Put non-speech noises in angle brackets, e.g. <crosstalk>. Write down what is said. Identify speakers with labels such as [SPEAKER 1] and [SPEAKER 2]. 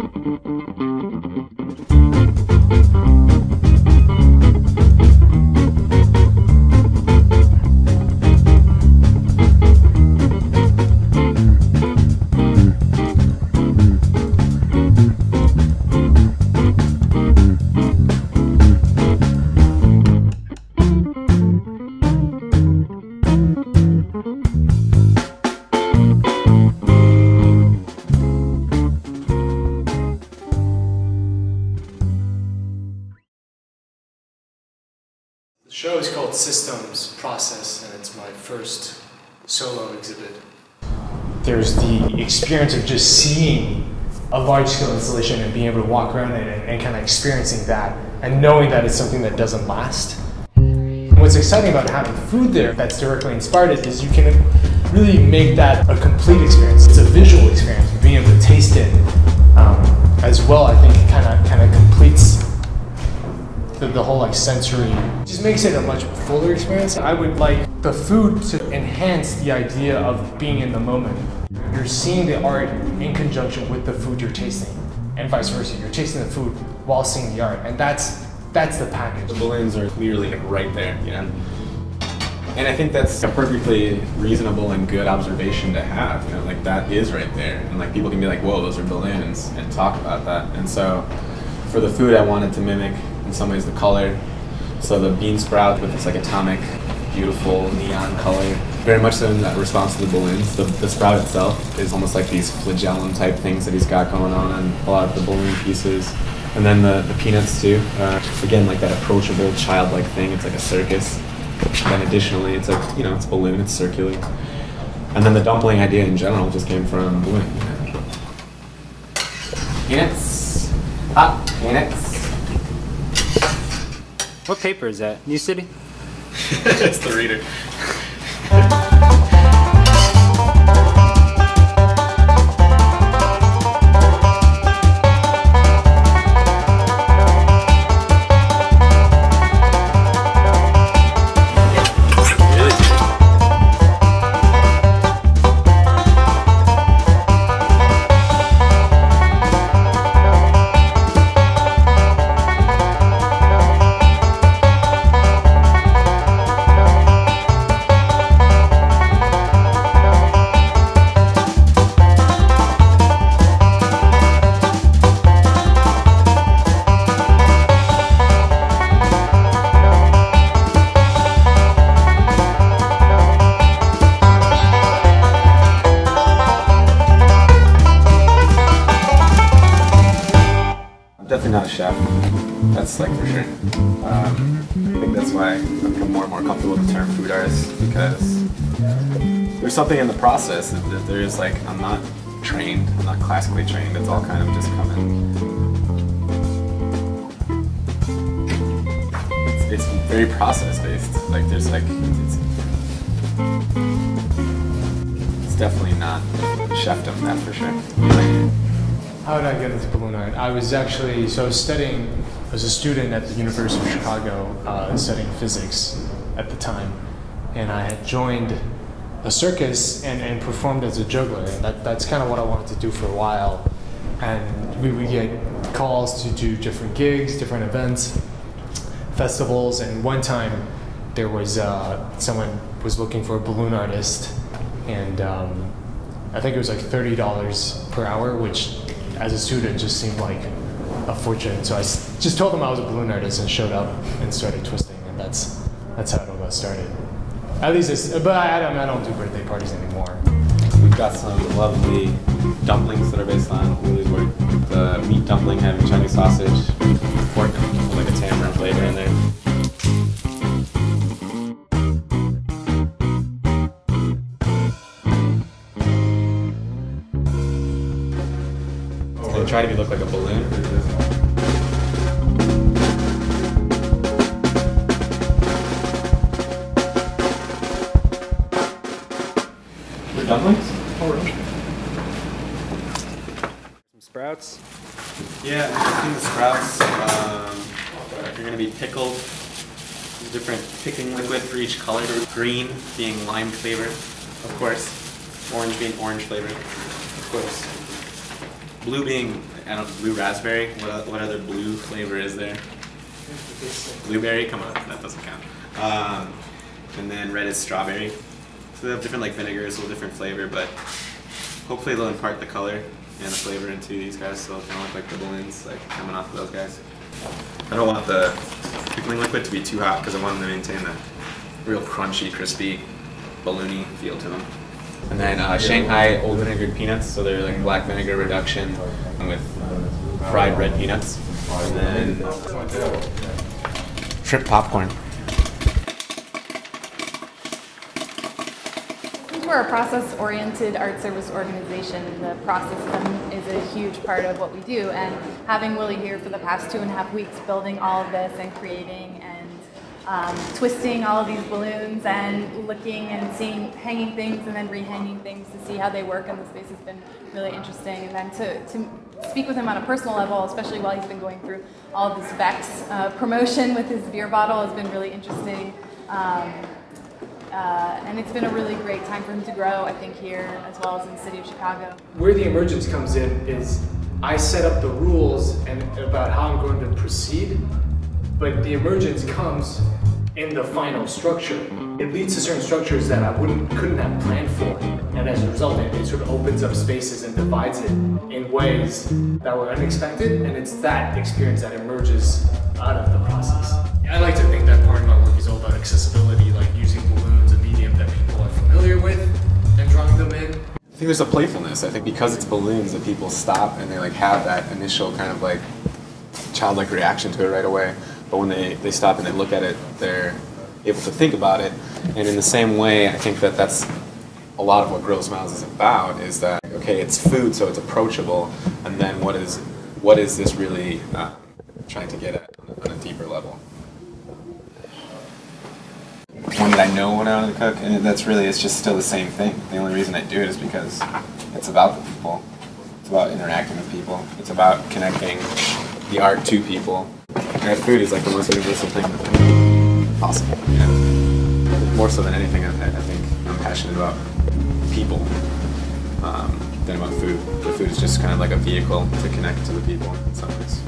[SPEAKER 1] The show is called Systems Process, and it's my first solo exhibit. There's the experience of just seeing a large scale installation and being able to walk around it and, and kind of experiencing that and knowing that it's something that doesn't last. And what's exciting about having food there that's directly inspired is you can really make that a complete experience. It's a visual experience, being able the, whole like sensory just makes it a much fuller experience. I would like the food to enhance the idea of being in the moment. You're seeing the art in conjunction with the food you're tasting, and vice versa. You're tasting the food while seeing the art, and that's that's the package.
[SPEAKER 2] The balloons are clearly like right there, you know. And I think that's a perfectly reasonable and good observation to have. You know, like that is right there, and like people can be like, "Whoa, those are balloons," and talk about that. And so, for the food, I wanted to mimic in some ways the color. So the bean sprout with this like atomic, beautiful neon color, very much so in that response to the balloons. The, the sprout itself is almost like these flagellum type things that he's got going on on a lot of the balloon pieces. And then the, the peanuts too. Uh, again, like that approachable childlike thing. It's like a circus. Then additionally, it's like you know, it's a balloon, it's circular. And then the dumpling idea in general just came from balloon. Peanuts, hot peanuts.
[SPEAKER 3] What paper is that? Newcity? <laughs>
[SPEAKER 2] it's the reader. <laughs> That's like for sure. Um, I think that's why I've become more and more comfortable with the term food artist because there's something in the process that, that there is like I'm not trained, I'm not classically trained. It's all kind of just coming. It's, it's very process based. Like there's like it's, it's definitely not chefdom. That's for sure.
[SPEAKER 1] How did I get into balloon art? I was actually so I was studying as a student at the University of Chicago, uh, studying physics at the time, and I had joined a circus and, and performed as a juggler, and that, that's kind of what I wanted to do for a while. And we would get calls to do different gigs, different events, festivals, and one time there was uh, someone was looking for a balloon artist, and um, I think it was like thirty dollars per hour, which as a student just seemed like a fortune. So I just told them I was a balloon artist and showed up and started twisting, and that's that's how it all got started. At least, it's, but I, I, don't, I don't do birthday parties anymore.
[SPEAKER 2] We've got some lovely dumplings that are based on Willy's work. The meat dumpling having Chinese sausage, pork like a tamarind flavor in there. Try to be look like a balloon. The dumplings? Oh, really?
[SPEAKER 3] Some sprouts.
[SPEAKER 2] Yeah, I think the sprouts um, are going to be pickled. Different picking liquid for each color. Green being lime flavored, of course. Orange being orange flavored, of course. Blue being I don't blue raspberry. What what other blue flavor is there? Blueberry. Come on, that doesn't count. Um, and then red is strawberry. So they have different like vinegars, a little different flavor, but hopefully they'll impart the color and the flavor into these guys, so they'll kind of look like the balloons like coming off of those guys. I don't want the pickling liquid to be too hot because I want them to maintain that real crunchy, crispy, balloony feel to them. And then uh, Shanghai old vinegared peanuts, so they're like black vinegar reduction with fried red peanuts. And then shrimp popcorn.
[SPEAKER 4] We're a process-oriented art service organization. The process is a huge part of what we do. And having Willy here for the past two and a half weeks, building all of this and creating and um, twisting all of these balloons and looking and seeing, hanging things and then rehanging things to see how they work in the space has been really interesting. And then to, to speak with him on a personal level, especially while he's been going through all of this Vex uh, promotion with his beer bottle, has been really interesting. Um, uh, and it's been a really great time for him to grow, I think, here as well as in the city of Chicago.
[SPEAKER 1] Where the emergence comes in is I set up the rules and about how I'm going to proceed, but the emergence comes in the final structure. It leads to certain structures that I wouldn't couldn't have planned for, and as a result, it, it sort of opens up spaces and divides it in ways that were unexpected, and it's that experience that emerges out of the process. I like to think that part of my work is all about accessibility, like using balloons, a medium that people are familiar with, and drawing them in.
[SPEAKER 2] I think there's a playfulness. I think because it's balloons that people stop and they like have that initial kind of like childlike reaction to it right away. But when they, they stop and they look at it, they're able to think about it. And in the same way, I think that that's a lot of what Grow Smiles is about. Is that okay? It's food, so it's approachable. And then what is what is this really uh, trying to get at on a deeper level?
[SPEAKER 5] when did I know when I wanted to cook? And that's really, it's just still the same thing. The only reason I do it is because it's about the people. It's about interacting with people. It's about connecting the art to people.
[SPEAKER 2] And food is like the most universal thing possible. Know? More so than anything, I, I think I'm passionate about people um, than about food. The food is just kind of like a vehicle to connect to the people in some ways.